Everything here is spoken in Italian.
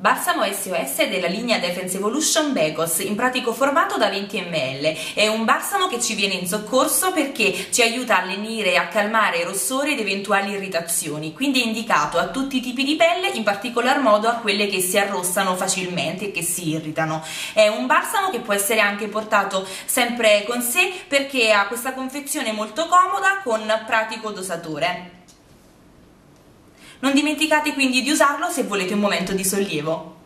Balsamo SOS della linea Defense Evolution Becos, in pratico formato da 20 ml. È un balsamo che ci viene in soccorso perché ci aiuta a lenire e a calmare rossori ed eventuali irritazioni, quindi è indicato a tutti i tipi di pelle, in particolar modo a quelle che si arrossano facilmente e che si irritano. È un balsamo che può essere anche portato sempre con sé perché ha questa confezione molto comoda con pratico dosatore. Non dimenticate quindi di usarlo se volete un momento di sollievo.